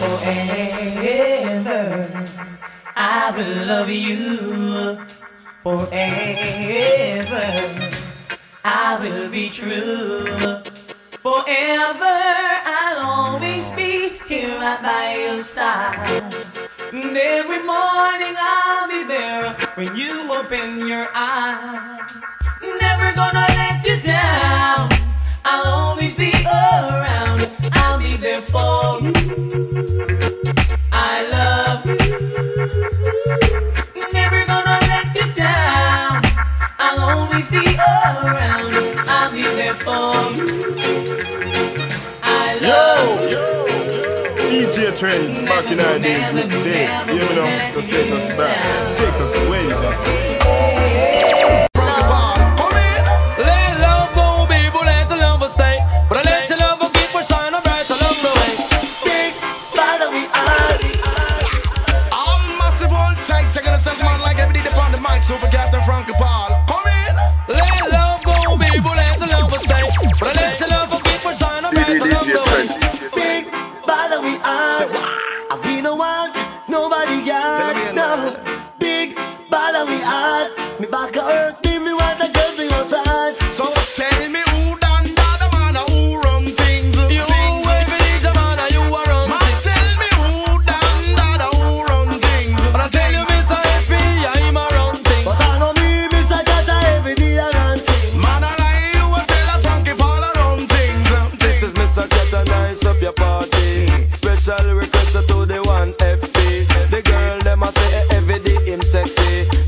Forever, I will love you. Forever, I will be true. Forever, I'll always be here right by your side. And every morning I'll be there when you open your eyes. Never gonna let you down. I'll always be around. Be there for you. I love you. Never gonna let you down. I'll always be around. I'll be there for you. I love you. DJ Trends back in our days mixtape. You know, just take us back. Take us away. Let we are. And we no want nobody got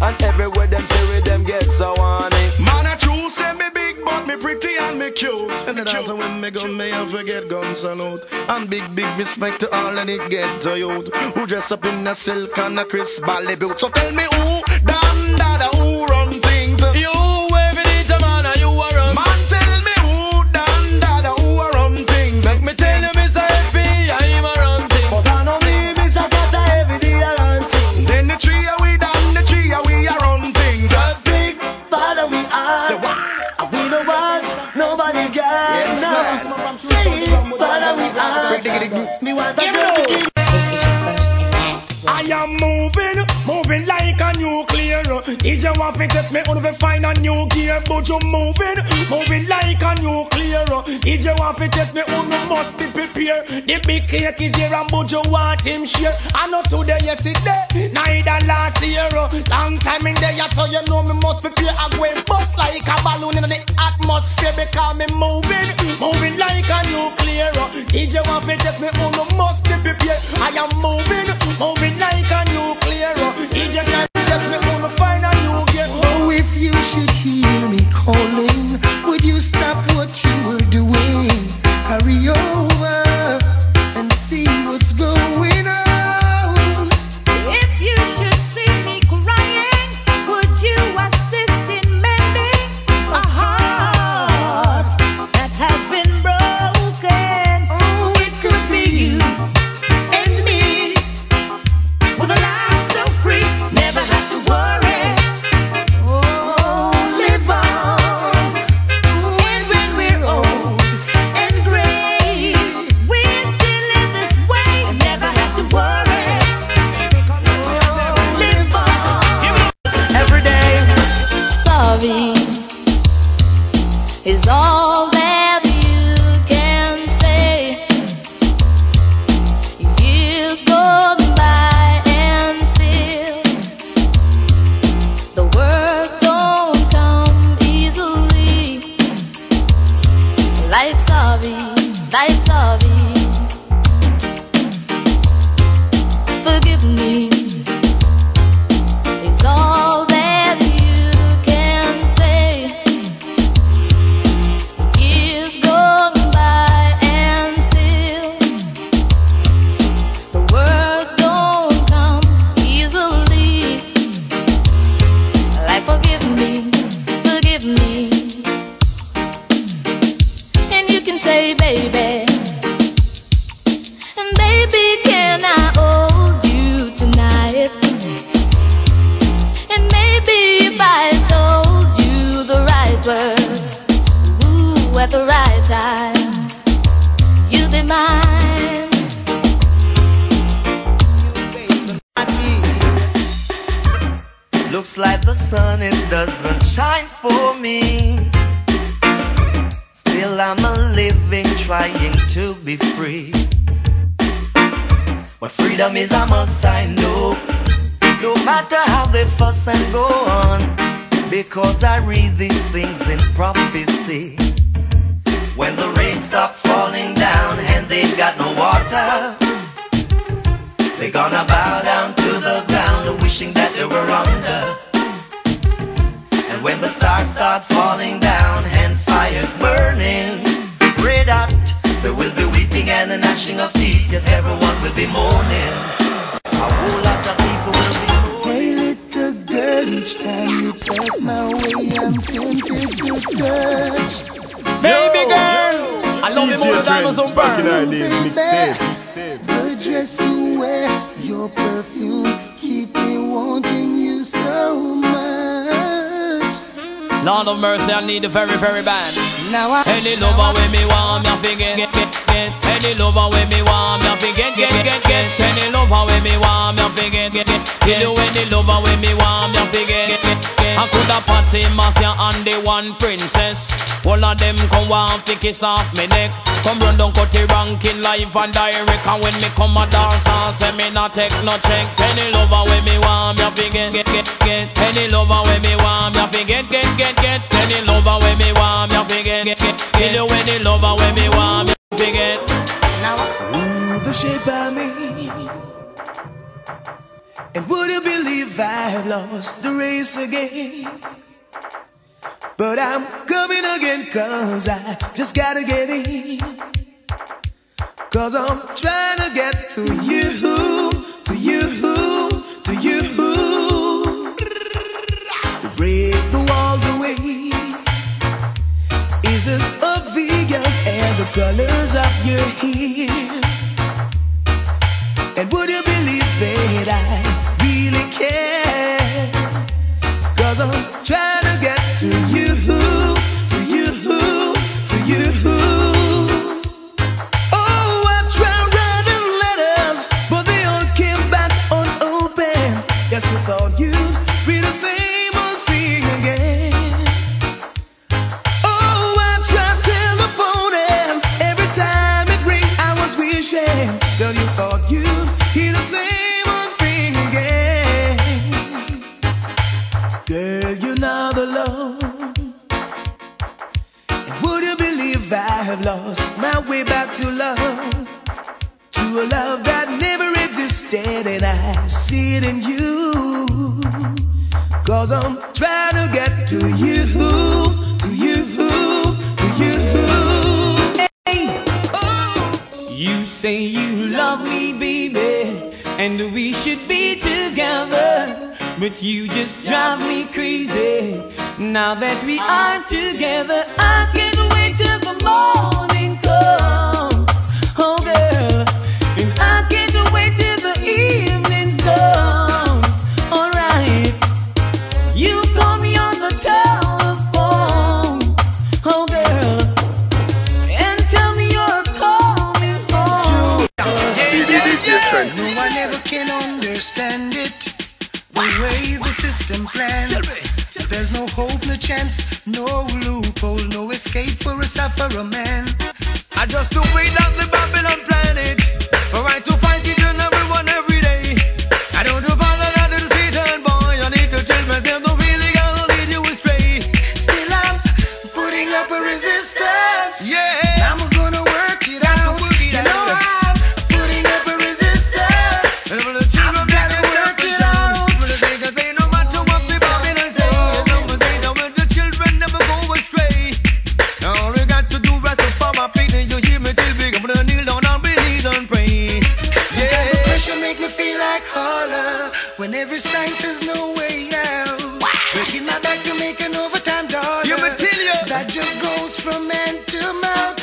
and everywhere them say with them get so horny. Man, I true say me big, but me pretty and me cute. And the dance when me go, me I forget gun salute. And big, big respect to all and it get to youth who dress up in a silk and a crisp ballet boot. So tell me who, damn dada, who Big bad we are. Me want to keep. I am moving, moving like a nuclear. DJ want to test me on the find a new gear, but you moving, moving like a nuclear. DJ want to test me the must be prepared. The big cake is here and you want him share. I know today, yesterday, neither last year. Long time in there, so you know me must prepare. I go bust like a balloon in the atmosphere because me moving, moving like a nuclear. DJ want to test me the must be prepared. I am moving, moving like a nuclear. DJ say, baby. And baby, can I hold you tonight? And maybe if I told you the right words, ooh, at the right time, you'd be mine. Looks like the sun, it doesn't shine for me Still, I'm a living, trying to be free. What freedom is, I must, I know. No matter how they fuss and go on, because I read these things in prophecy. When the rain stops falling down and they've got no water, they're gonna bow down to the ground, wishing that they were under. And when the stars start falling down and fires burning, red hot, there will be weeping and a gnashing of teeth. Yes, everyone will be mourning. A whole lot of people will be mourning. Hey, little girl, each time you pass my way, I'm tempted to touch. Baby girl, I love you more DJ than diamonds on back in our days, mixtape, mixtape. The dress you wear, your perfume, keep me wanting you so much. Lord of mercy, I need you very, very bad. Now I Any lover with me want me a fi get, get, get, get. Any lover with me want me a fi get, get, get, get. Any lover with me want me a fi get, get, get. Any lover with me want me a fi get, get, I coulda Patsy, Marcia and the one princess. All of them come want fi kiss off me neck. Come run down cut the ranking live and direct. And when me come a dance and say me not take no check. Any lover with me want me fi get, get, get, get. Any lover with me want me fi get, get, get, get. Any lover with me want me fi get, get, get. Kill you any lover with me want me fi get. Now, ooh, the shape of me. And would you believe I've lost the race again? But I'm coming again, cause I just gotta get in. Cause I'm trying to get to you, to you, to you. To break the walls away is as obvious as the colors of your hair. It in you. Cause I'm trying to get to you, to you, to you. Oh. You say you love me, baby, and we should be together. But you just drive me crazy. Now that we are together, I can't wait till the morning comes. Oh, girl, I just the way that the every sign says no way out. Breaking my back to make an overtime dollar. You material. That just goes from man to mouth.